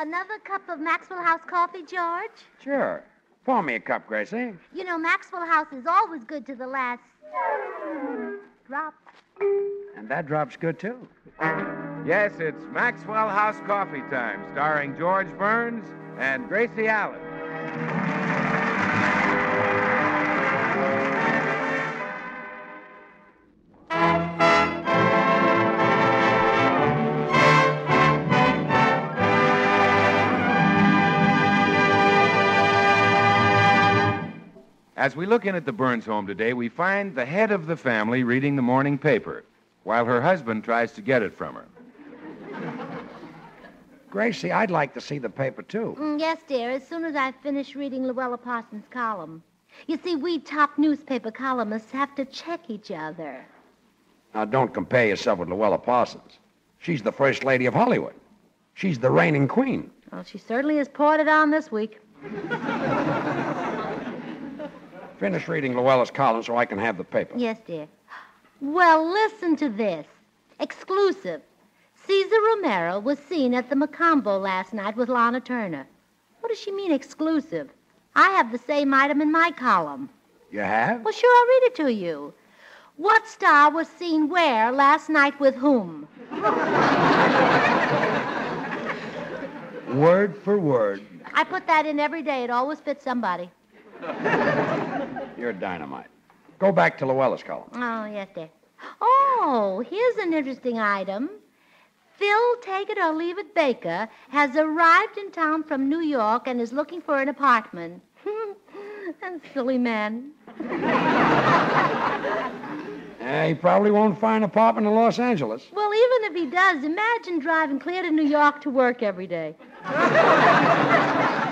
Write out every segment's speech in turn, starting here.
Another cup of Maxwell House coffee, George? Sure. Pour me a cup, Gracie. You know, Maxwell House is always good to the last drop. And that drop's good, too. Yes, it's Maxwell House Coffee Time, starring George Burns and Gracie Allen. As we look in at the Burns home today, we find the head of the family reading the morning paper while her husband tries to get it from her. Gracie, I'd like to see the paper, too. Mm, yes, dear, as soon as I finish reading Louella Parsons' column. You see, we top newspaper columnists have to check each other. Now, don't compare yourself with Louella Parsons. She's the first lady of Hollywood. She's the reigning queen. Well, she certainly has poured it on this week. Finish reading Louella's column so I can have the paper. Yes, dear. Well, listen to this. Exclusive. Cesar Romero was seen at the Mocambo last night with Lana Turner. What does she mean, exclusive? I have the same item in my column. You have? Well, sure, I'll read it to you. What star was seen where last night with whom? Word for word. I put that in every day. It always fits somebody. You're dynamite. Go back to Louella's column. Oh, yes, dear. Oh, here's an interesting item. Phil Take It or Leave It Baker has arrived in town from New York and is looking for an apartment. that silly man. Uh, he probably won't find an apartment in Los Angeles. Well, even if he does, imagine driving clear to New York to work every day.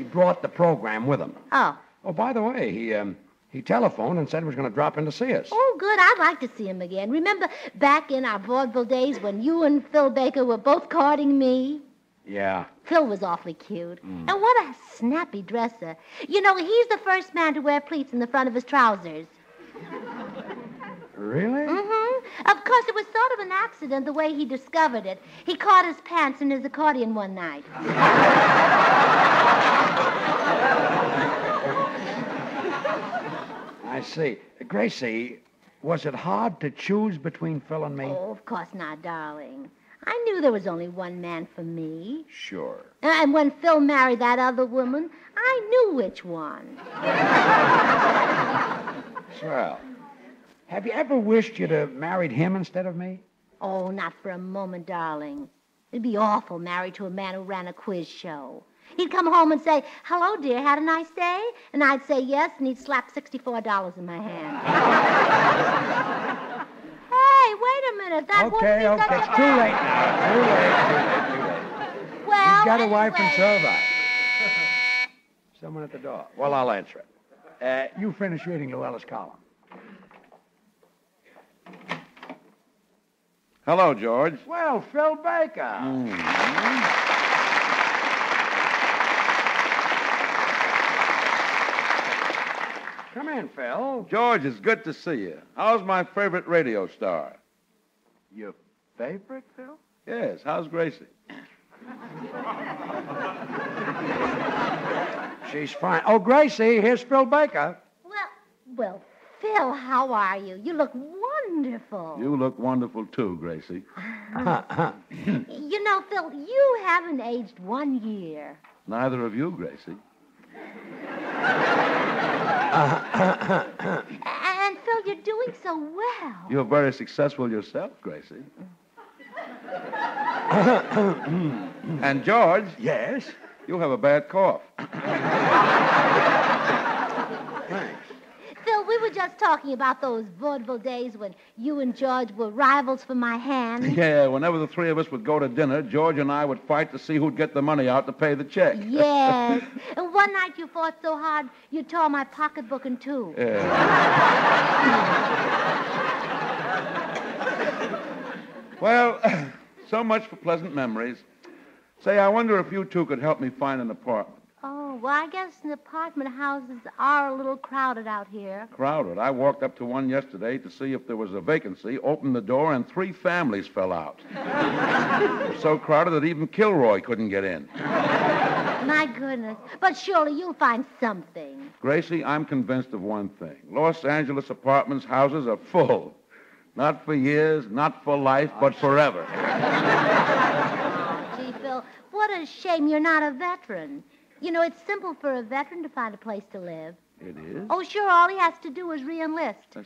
He brought the program with him. Oh. Oh, by the way, he um, he telephoned and said he was going to drop in to see us. Oh, good. I'd like to see him again. Remember back in our vaudeville days when you and Phil Baker were both courting me? Yeah. Phil was awfully cute. And what a snappy dresser. You know, he's the first man to wear pleats in the front of his trousers. Really? Mm-hmm. Of course, it was sort of an accident the way he discovered it. He caught his pants in his accordion one night. I see. Gracie, was it hard to choose between Phil and me? Oh, of course not, darling. I knew there was only one man for me. Sure. Uh, and when Phil married that other woman, I knew which one. Swell. Have you ever wished you'd have married him instead of me? Oh, not for a moment, darling. It'd be awful married to a man who ran a quiz show. He'd come home and say, Hello, dear, had a nice day? And I'd say yes, and he'd slap $64 in my hand. hey, wait a minute. That okay, wouldn't be okay. such It's a too late now. Too late, too late, too late. Well, He's got a wife and anyway. serve. Someone at the door. Well, I'll answer it. Uh, you finish reading Louella's column. Hello, George. Well, Phil Baker. Come in, Phil. George, it's good to see you. How's my favorite radio star? Your favorite, Phil? Yes, how's Gracie? She's fine. Oh, Gracie, here's Phil Baker. Well, well, Phil, how are you? You look wonderful. You look wonderful too, Gracie. Uh-huh. You know, Phil, you haven't aged one year. Neither of you, Gracie. And Phil, you're doing so well. You're very successful yourself, Gracie. and George, Yes? you have a bad cough. Thanks. Phil, we were just talking about those vaudeville days when you and George were rivals for my hand. Yeah, whenever the three of us would go to dinner, George and I would fight to see who'd get the money out to pay the check. Yes. And one night you fought so hard you tore my pocketbook in two. Yeah. Well, so much for pleasant memories. Say, I wonder if you two could help me find an apartment. Well, I guess the apartment houses are a little crowded out here. Crowded. I walked up to one yesterday to see if there was a vacancy, opened the door, and three families fell out. it was so crowded that even Kilroy couldn't get in. My goodness. But surely you'll find something. Gracie, I'm convinced of one thing. Los Angeles apartments, houses are full. Not for years, not for life, but forever. Oh, gee, Phil, what a shame you're not a veteran. You know, it's simple for a veteran to find a place to live. It is? Oh, sure, all he has to do is re-enlist.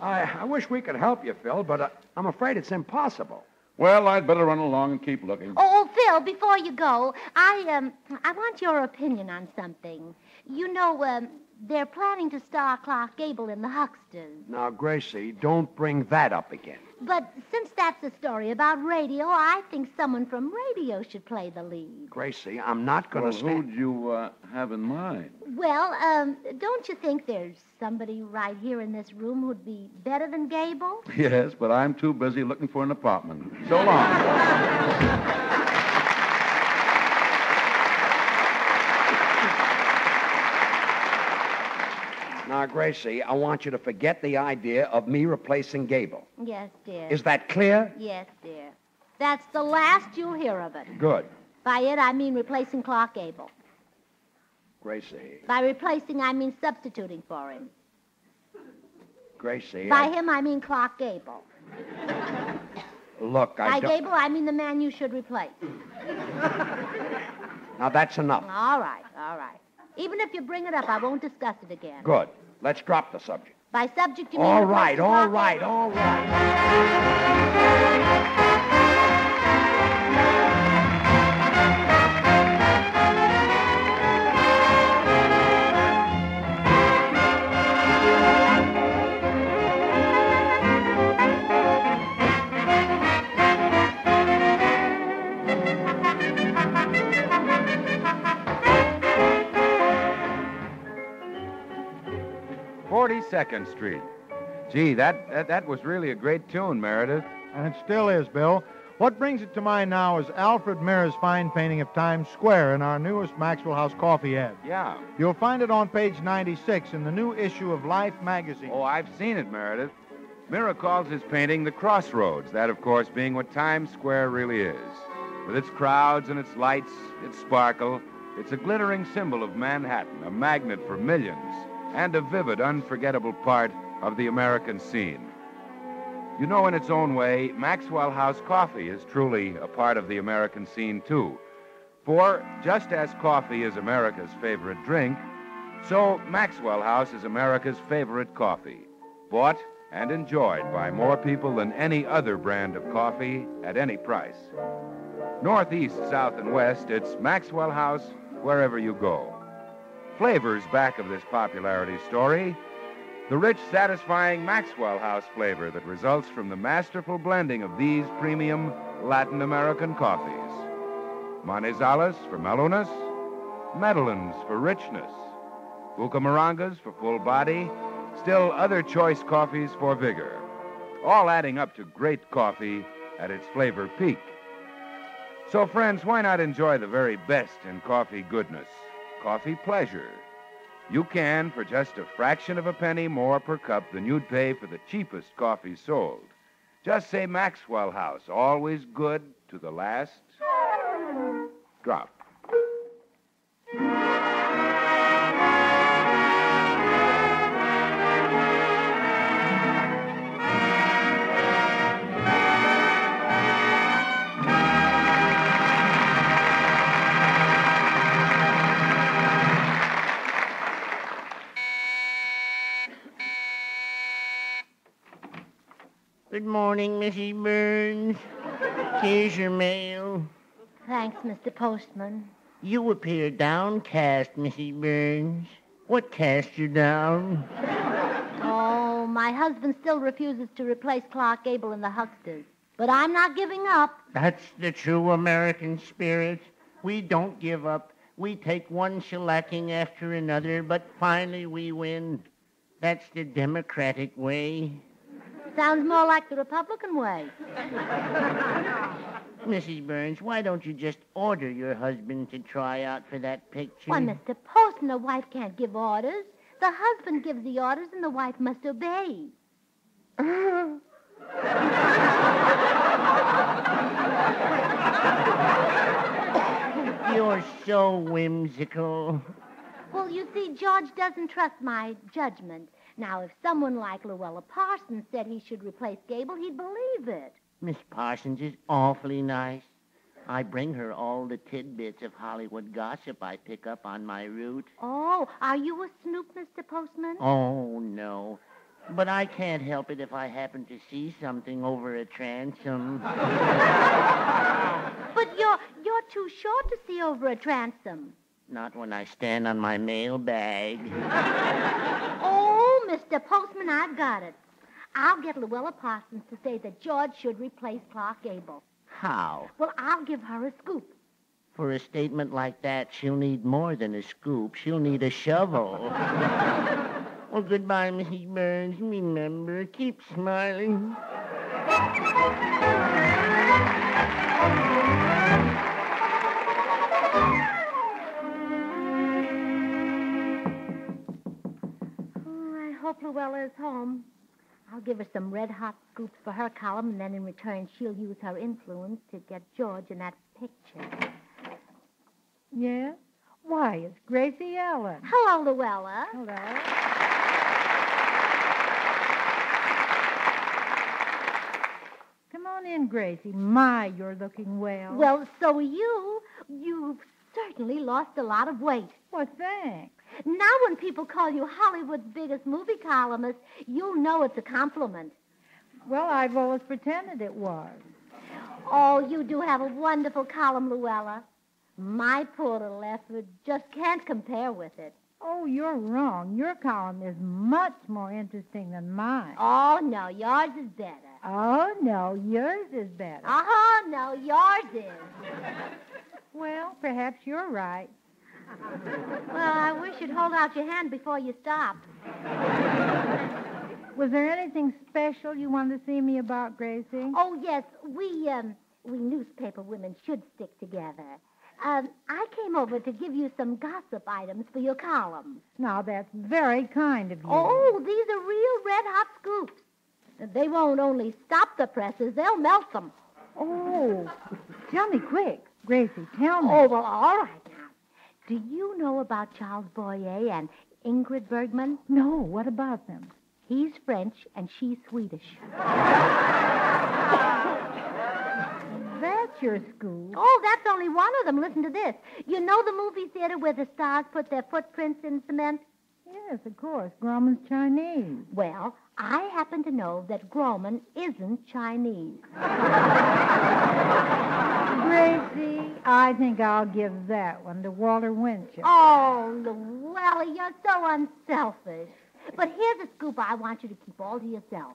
I, I wish we could help you, Phil, but uh, I'm afraid it's impossible. Well, I'd better run along and keep looking. Oh, oh, Phil, before you go, I um, I want your opinion on something. You know, um, they're planning to star Clark Gable in The Hucksters. Now, Gracie, don't bring that up again. But since that's a story about radio, I think someone from radio should play the lead. Gracie, I'm not going Well, to stand. who'd you uh, have in mind? Well, um, don't you think there's somebody right here in this room who'd be better than Gable? Yes, but I'm too busy looking for an apartment. So long. Now, Gracie, I want you to forget the idea of me replacing Gable. Yes, dear. Is that clear? Yes, dear. That's the last you'll hear of it. Good. By it, I mean replacing Clark Gable. Gracie, By replacing, I mean substituting for him. Gracie. By I- him, I mean Clark Gable. Look, I By don't. Gable, I mean the man you should replace. Now, that's enough. All right, all right. Even if you bring it up, I won't discuss it again. Good. Let's drop the subject. By subject, you mean All right, all right, all right. Forty-second Street. Gee, that, that that was really a great tune, Meredith. And it still is, Bill. What brings it to mind now is Alfred Mira's fine painting of Times Square in our newest Maxwell House coffee ad. Yeah. You'll find it on page 96 in the new issue of Life magazine. Oh, I've seen it, Meredith. Mirror calls his painting the Crossroads, that, of course, being what Times Square really is. With its crowds and its lights, its sparkle, it's a glittering symbol of Manhattan, a magnet for millions, and a vivid, unforgettable part of the American scene. You know, in its own way, Maxwell House coffee is truly a part of the American scene, too. For just as coffee is America's favorite drink, so Maxwell House is America's favorite coffee, bought and enjoyed by more people than any other brand of coffee at any price. Northeast, south, and west, it's Maxwell House wherever you go. Flavors back of this popularity story the rich, satisfying Maxwell House flavor that results from the masterful blending of these premium Latin American coffees. Manizales for mellowness, Medellins for richness, Bucaramangas for full body, still other choice coffees for vigor, all adding up to great coffee at its flavor peak. So, friends, why not enjoy the very best in coffee goodness? Coffee pleasure. You can for just a fraction of a penny more per cup than you'd pay for the cheapest coffee sold. Just say Maxwell House, always good to the last drop. Morning, Mrs. Burns. Here's your mail. Thanks, Mr. Postman. You appear downcast, Mrs. Burns. What cast you down? Oh, my husband still refuses to replace Clark Gable in the Hucksters. But I'm not giving up. That's the true American spirit. We don't give up. We take one shellacking after another, but finally we win. That's the democratic way. Sounds more like the Republican way. Mrs. Burns, why don't you just order your husband to try out for that picture? Why, Mr. Poston, a wife can't give orders. The husband gives the orders and the wife must obey. You're so whimsical. Well, you see, George doesn't trust my judgment. Now, if someone like Louella Parsons said he should replace Gable, he'd believe it. Miss Parsons is awfully nice. I bring her all the tidbits of Hollywood gossip I pick up on my route. Oh, are you a snoop, Mr. Postman? Oh, no. But I can't help it if I happen to see something over a transom. But you're you're too short to see over a transom. Not when I stand on my mailbag. Oh, Mr. Postman, I've got it. I'll get Louella Parsons to say that George should replace Clark Gable. How? Well, I'll give her a scoop. For a statement like that, she'll need more than a scoop. She'll need a shovel. well, goodbye, Mrs. Burns. Remember, keep smiling. hope Louella is home. I'll give her some red hot scoops for her column, and then in return, she'll use her influence to get George in that picture. Yes? Why, it's Gracie Allen. Hello, Louella. Hello. Come on in, Gracie. My, you're looking well. Well, so are you. You've certainly lost a lot of weight. Well, thanks. Now, when people call you Hollywood's biggest movie columnist, you'll know it's a compliment. Well, I've always pretended it was. Oh, you do have a wonderful column, Louella. My poor little effort just can't compare with it. Oh, you're wrong. Your column is much more interesting than mine. Oh, no, yours is better. Oh, no, yours is better. Uh-huh, no, yours is. Well, perhaps you're right. Well, I wish you'd hold out your hand before you stopped. Was there anything special you wanted to see me about, Gracie? Oh, yes, we, um, we newspaper women should stick together. Um, I came over to give you some gossip items for your column. Now, that's very kind of you. Oh, these are real red hot scoops. They won't only stop the presses, they'll melt them. Oh, tell me quick. Gracie, tell me. Oh, well, all right. Do you know about Charles Boyer and Ingrid Bergman? No, what about them? He's French and she's Swedish. That's your school. Oh, that's only one of them. Listen to this. You know the movie theater where the stars put their footprints in cement? Yes, of course. Grauman's Chinese. Well, I happen to know that Grauman isn't Chinese. Gracie, I think I'll give that one to Walter Winchell. Oh, Louella, you're so unselfish. But here's a scoop I want you to keep all to yourself.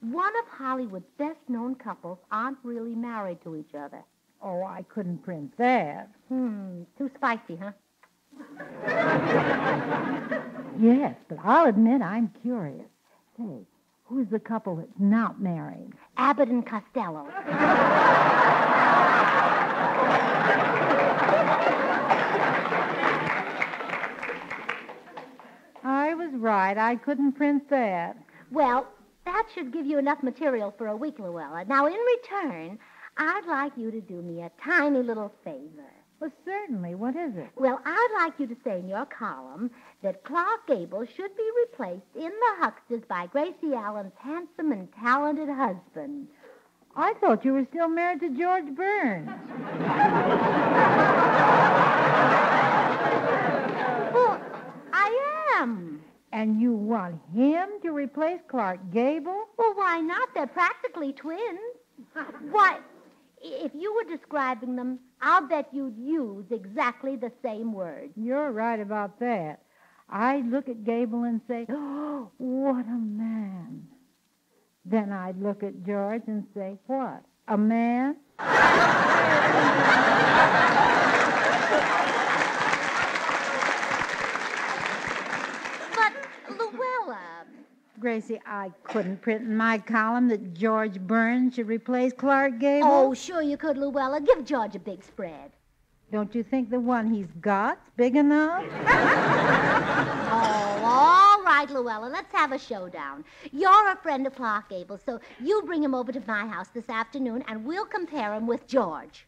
One of Hollywood's best known couples aren't really married to each other. Oh, I couldn't print that. Hmm, too spicy, huh? Yes, but I'll admit I'm curious. Say, who's the couple that's not married? Abbott and Costello. I was right. I couldn't print that. Well, that should give you enough material for a week, Louella. Now, in return, I'd like you to do me a tiny little favor. Well, certainly. What is it? Well, I'd like you to say in your column that Clark Gable should be replaced in the Hucksters by Gracie Allen's handsome and talented husband. I thought you were still married to George Burns. Well, I am. And you want him to replace Clark Gable? Well, why not? They're practically twins. Why, if you were describing them, I'll bet you'd use exactly the same word. You're right about that. I'd look at Gable and say, oh, what a man. Then I'd look at George and say, what, a man? But, Louella, Gracie, I couldn't print in my column that George Burns should replace Clark Gable. Oh, sure you could, Louella. Give George a big spread. Don't you think the one he's got's big enough? Oh, right, Louella. Let's have a showdown. You're a friend of Clark Gable, so you bring him over to my house this afternoon, and we'll compare him with George.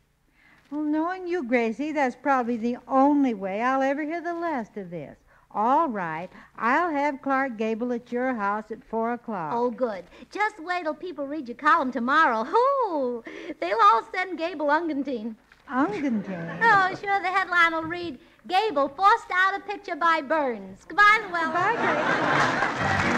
Well, knowing you, Gracie, that's probably the only way I'll ever hear the last of this. All right, I'll have Clark Gable at your house at four o'clock. Oh, good. Just wait till people read your column tomorrow. Ooh, they'll all send Gable Ungantine. Ungantine. Oh, sure, the headline will read, Gable forced out a picture by Burns. Goodbye, Louella. Bye,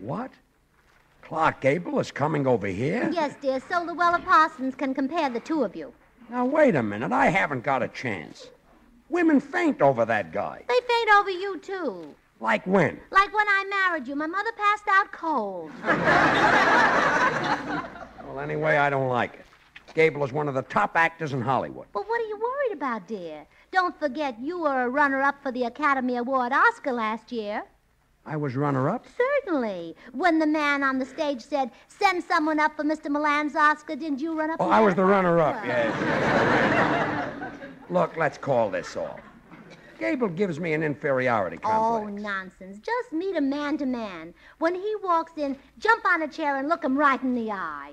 What? Clark Gable is coming over here? Yes, dear, so Louella Parsons can compare the two of you. Now, wait a minute. I haven't got a chance. Women faint over that guy. They faint over you, too. Like when? Like when I married you, my mother passed out cold. Well, anyway, I don't like it. Gable is one of the top actors in Hollywood. But what are you worried about, dear? Don't forget you were a runner-up for the Academy Award Oscar last year. I was runner-up. Certainly. When the man on the stage said, send someone up for Mr. Milland's Oscar, didn't you run up Oh, I was the runner-up, Well, yes. Look, let's call this off. Gable gives me an inferiority oh, complex. Oh, nonsense. Just meet him man to man. When he walks in, jump on a chair and look him right in the eye.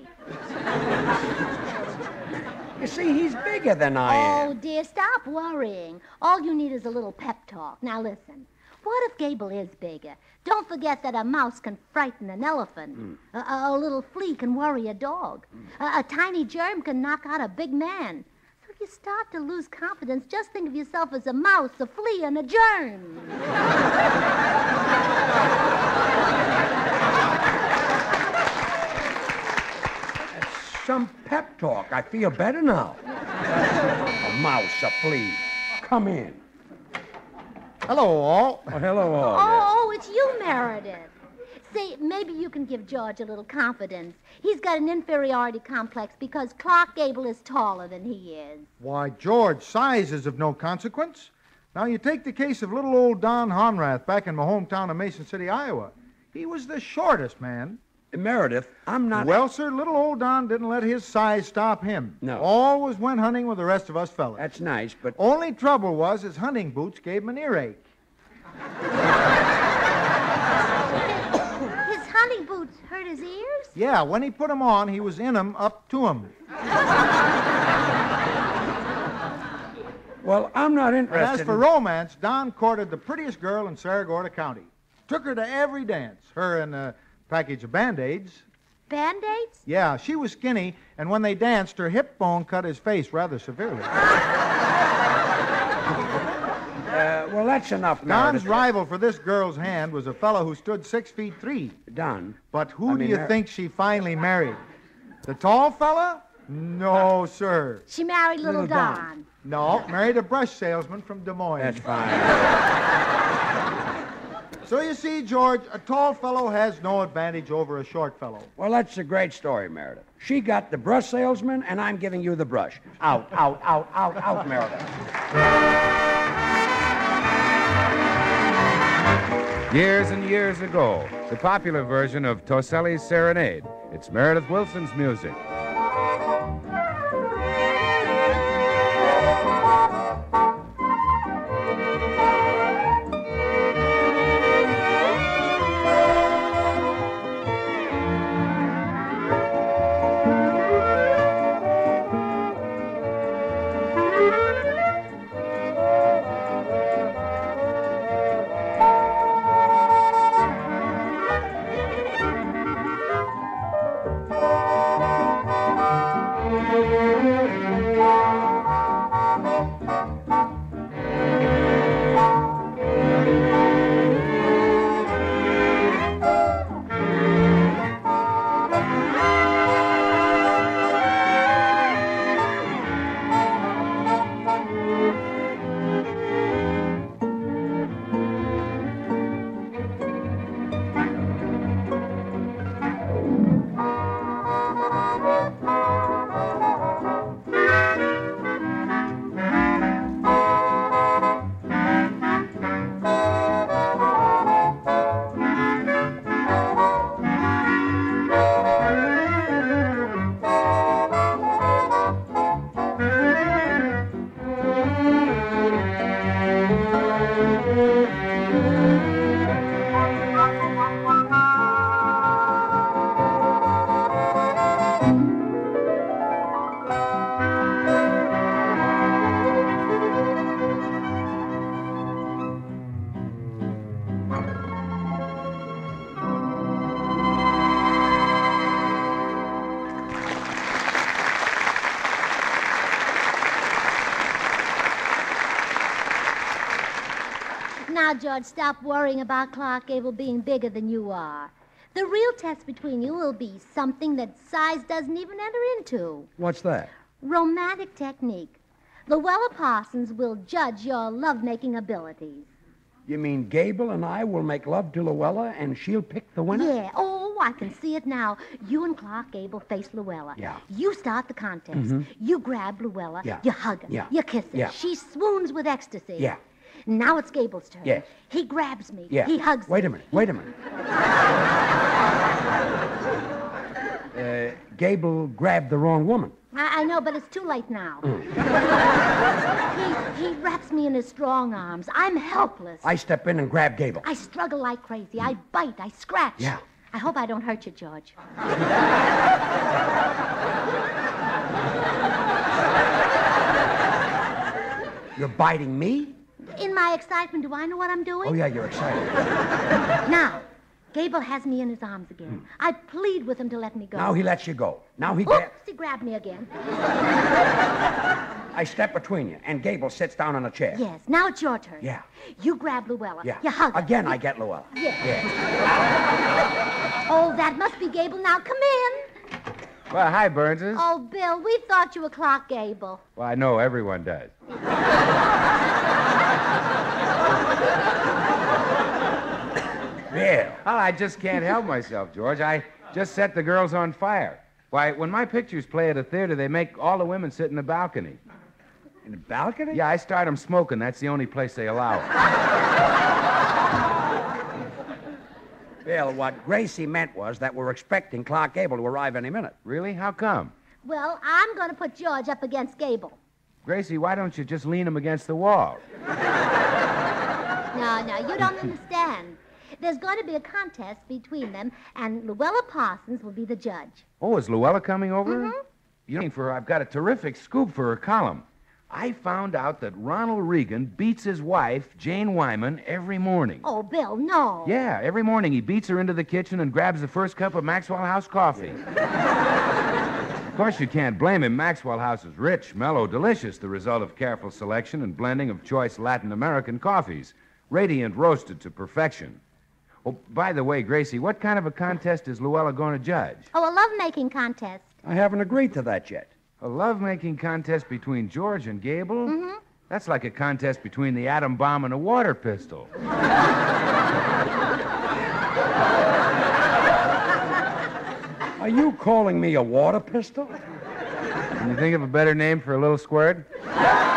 You see, he's bigger than I oh, am. Oh, dear, stop worrying. All you need is a little pep talk. Now, listen. What if Gable is bigger? Don't forget that a mouse can frighten an elephant. Hmm. A, a- a little flea can worry a dog. A, a tiny germ can knock out a big man. So if you start to lose confidence, just think of yourself as a mouse, a flea, and a germ. Some pep talk. I feel better now. a mouse, a flea. Come in. Hello, all. Oh, hello, all. Oh, oh, it's you, Meredith. See, maybe you can give George a little confidence. He's got an inferiority complex because Clark Gable is taller than he is. Why, George, size is of no consequence. Now, you take the case of little old Don Honrath back in my hometown of Mason City, Iowa. He was the shortest man. Eh, Meredith, I'm not. Well, sir, little old Don didn't let his size stop him. No. Always went hunting with the rest of us fellas. That's nice, but Only trouble was his hunting boots gave him an earache. His hunting boots hurt his ears? Yeah, when he put 'em on, he was in 'em up to 'em. well, I'm not And interested. as for in- romance, Don courted the prettiest girl in Cerro Gordo County. Took her to every dance, her and a package of Band-Aids. Band-Aids? Yeah, she was skinny, and when they danced, her hip bone cut his face rather severely. Uh, well, that's enough, Don's Meredith. rival for this girl's hand was a fellow who stood six feet three. Don. But who I do mean, you Mer- think she finally married? The tall fella? No, sir. She married little, Little Don. Don. No, married a brush salesman from Des Moines. That's fine. So you see, George, a tall fellow has no advantage over a short fellow. well, that's a great story, Meredith. She got the brush salesman, and I'm giving you the brush. Out, out, out, out, out, Meredith. Years and years ago, the popular version of Toselli's Serenade. It's Meredith Willson's music. George, stop worrying about Clark Gable being bigger than you are. The real test between you will be something that size doesn't even enter into What's that? romantic technique. Louella Parsons will judge your lovemaking abilities. You mean Gable and I will make love to Louella and she'll pick the winner? Yeah. Oh, I can see it now. You and Clark Gable face Louella. Yeah. Mm-hmm. You start the contest. You grab Louella. Yeah. You hug her. Yeah. You kiss her. Yeah. She swoons with ecstasy. Yeah. Now it's Gable's turn. Yes. He grabs me. Yeah. He hugs me. Wait me. a minute. Wait a minute. uh, Gable grabbed the wrong woman. I, I know, but it's too late now. Mm. he, he wraps me in his strong arms. I'm helpless. I step in and grab Gable. I struggle like crazy. I bite. I scratch. Yeah. I hope I don't hurt you, George. You're biting me? In my excitement, do I know what I'm doing? Oh, yeah, you're excited. Now, Gable has me in his arms again. I plead with him to let me go. Hmm. Now he lets you go. Now he grabs. Oops, he grabbed me again. I step between you, and Gable sits down on a chair. Yes, now it's your turn. Yeah. You grab Louella. Yeah. You hug her. Again, I get Louella. Yeah. Yeah. Oh, that must be Gable. Now come in. Well, hi, Burnses. Oh, Bill, we thought you were Clark Gable. Well, I know everyone does. Bill. Oh, I just can't help myself, George. I just set the girls on fire. Why, when my pictures play at a theater, they make all the women sit in the balcony. In the balcony? Yeah, I start them smoking. That's the only place they allow it. Bill, what Gracie meant was that we're expecting Clark Gable to arrive any minute. Really? How come? Well, I'm going to put George up against Gable. Gracie, why don't you just lean him against the wall? No, no, you don't understand. There's going to be a contest between them, and Louella Parsons will be the judge. Oh, is Louella coming over? Mhm. You know, for I've got a terrific scoop for her column. I found out that Ronald Reagan beats his wife, Jane Wyman, every morning. Oh, Bill, no. Yeah, every morning he beats her into the kitchen and grabs the first cup of Maxwell House coffee. of course, you can't blame him. Maxwell House is rich, mellow, delicious, the result of careful selection and blending of choice Latin American coffees, radiant roasted to perfection. Oh, by the way, Gracie, what kind of a contest is Louella going to judge? Oh, a lovemaking contest. I haven't agreed to that yet. A lovemaking contest between George and Gable? Mm-hmm. That's like a contest between the atom bomb and a water pistol. Are you calling me a water pistol? Can you think of a better name for a little squirt?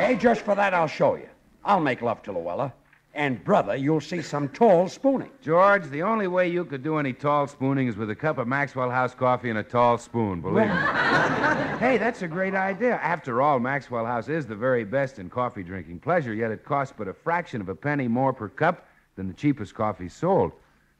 Okay, just for that, I'll show you. I'll make love to Louella. And, brother, you'll see some tall spooning. George, the only way you could do any tall spooning is with a cup of Maxwell House coffee and a tall spoon, believe me. hey, that's a great idea. After all, Maxwell House is the very best in coffee drinking pleasure, yet it costs but a fraction of a penny more per cup than the cheapest coffee sold.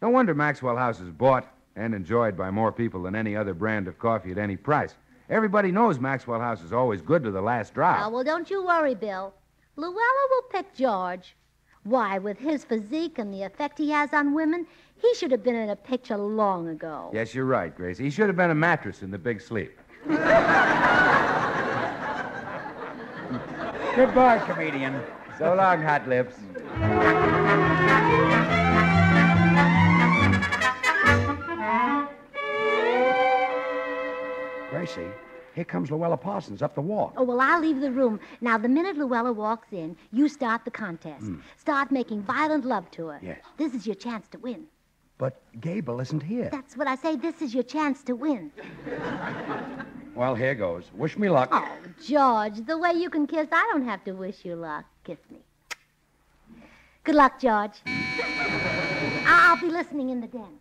No wonder Maxwell House is bought and enjoyed by more people than any other brand of coffee at any price. Everybody knows Maxwell House is always good to the last drop. Oh, well, don't you worry, Bill. Louella will pick George. Why, with his physique and the effect he has on women, he should have been in a picture long ago. Yes, you're right, Gracie. He should have been a mattress in the big sleep. Goodbye, comedian. So long, hot lips. Gracie, here comes Louella Parsons up the walk. Oh, well, I'll leave the room. Now, the minute Louella walks in, you start the contest. Hmm. Start making violent love to her. Yes. This is your chance to win. But Gable isn't here. That's what I say. This is your chance to win. Well, here goes. Wish me luck. Oh, George, the way you can kiss, I don't have to wish you luck. Kiss me. Good luck, George. I'll be listening in the den.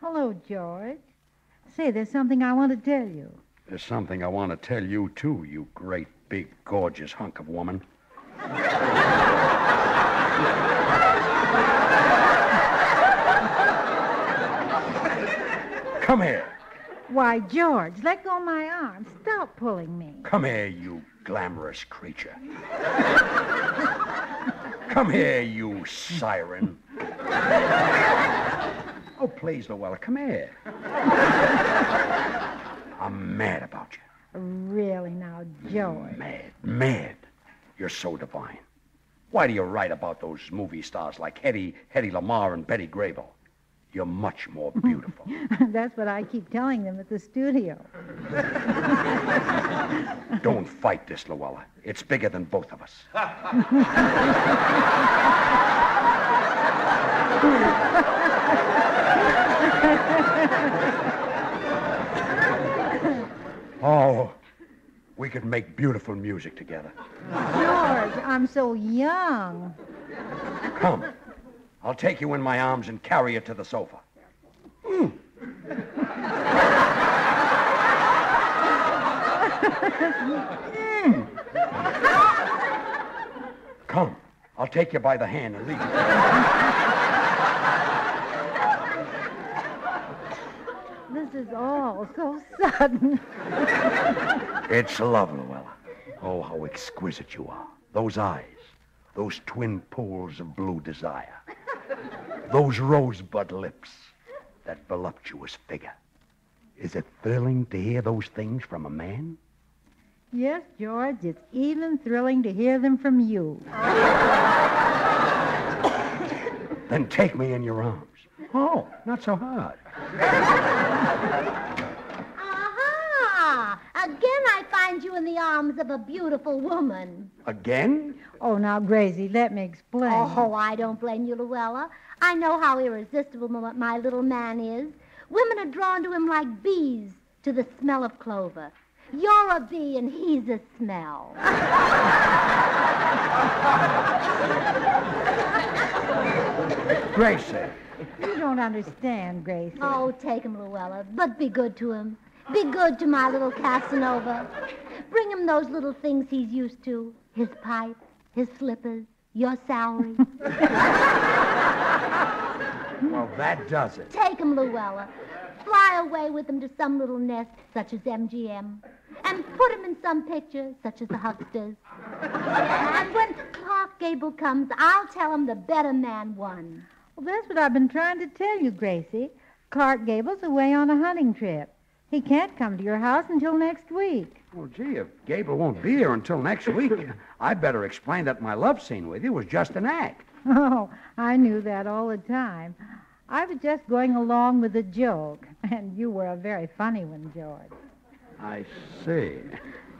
Hello, George. Say, there's something I want to tell you. There's something I want to tell you, too, you great, big, gorgeous hunk of woman. Come here. Why, George, let go of my arm. Stop pulling me. Come here, you glamorous creature. come here, you siren. Oh, please, Louella, come here. I'm mad about you. Really now, George. Mad, mad. You're so divine. Why do you write about those movie stars like Hetty, Hedy Lamarr and Betty Grable? You're much more beautiful. That's what I keep telling them at the studio. Don't fight this, Louella. It's bigger than both of us. oh, we could make beautiful music together. George, I'm so young. Come. I'll take you in my arms and carry you to the sofa. Mm. Come. I'll take you by the hand and lead you. This is all so sudden. It's love, Louella. Oh, how exquisite you are. Those eyes, those twin pools of blue desire, those rosebud lips, that voluptuous figure. Is it thrilling to hear those things from a man? Yes, George, it's even thrilling to hear them from you. Then take me in your arms. Oh, not so hard. Find you in the arms of a beautiful woman. Again? Oh, now, Gracie, let me explain. Oh, I don't blame you, Louella. I know how irresistible my, my little man is. Women are drawn to him like bees to the smell of clover. You're a bee and he's a smell. Gracie. You don't understand, Gracie. Oh, take him, Louella, but be good to him. Be good to my little Casanova. Bring him those little things he's used to his pipe, his slippers, your salary. Well, that does it. Take him, Louella. Fly away with him to some little nest, such as MGM. And put him in some picture, such as the Hucksters. and when Clark Gable comes, I'll tell him the better man won. Well, that's what I've been trying to tell you, Gracie. Clark Gable's away on a hunting trip. He can't come to your house until next week. Well, gee, if Gable won't be here until next week, I'd better explain that my love scene with you was just an act. Oh, I knew that all the time. I was just going along with the joke, and you were a very funny one, George. I see.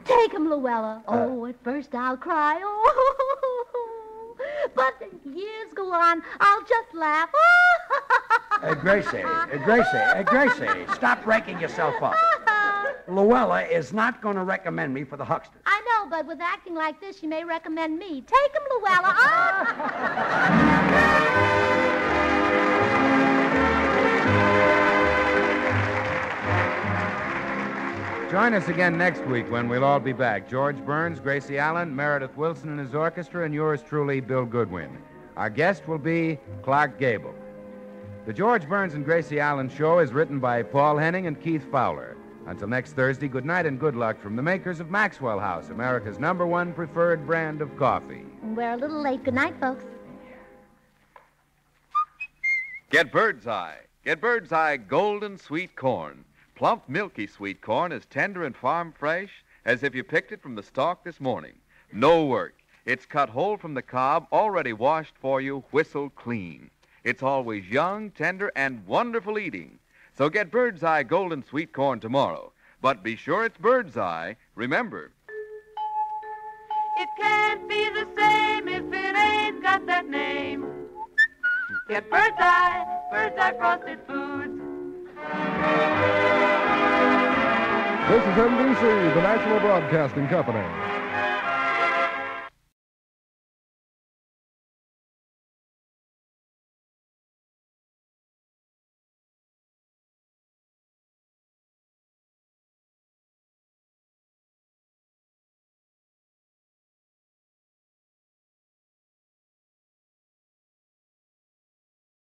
Take him, Louella. Uh, oh, at first I'll cry. Oh, but years go on. I'll just laugh. Oh, Hey, Gracie, hey, Gracie, hey, Gracie, stop breaking yourself up. Louella is not going to recommend me for the hucksters. I know, but with acting like this, she may recommend me. Take him, Louella. Ah! Join us again next week when we'll all be back. George Burns, Gracie Allen, Meredith Willson and his orchestra, and yours truly, Bill Goodwin. Our guest will be Clark Gable. The George Burns and Gracie Allen show is written by Paul Henning and Keith Fowler. Until next Thursday, good night and good luck from the makers of Maxwell House, America's number one preferred brand of coffee. We're a little late. Good night, folks. Get Bird's Eye. Get Bird's Eye golden sweet corn. Plump, milky sweet corn as tender and farm fresh as if you picked it from the stalk this morning. No work. It's cut whole from the cob, already washed for you, whistle clean. It's always young, tender, and wonderful eating. So get Bird's Eye golden sweet corn tomorrow. But be sure it's Bird's Eye. Remember, It can't be the same if it ain't got that name. Get Bird's Eye, Bird's Eye Frosted Foods. This is NBC, the National Broadcasting Company.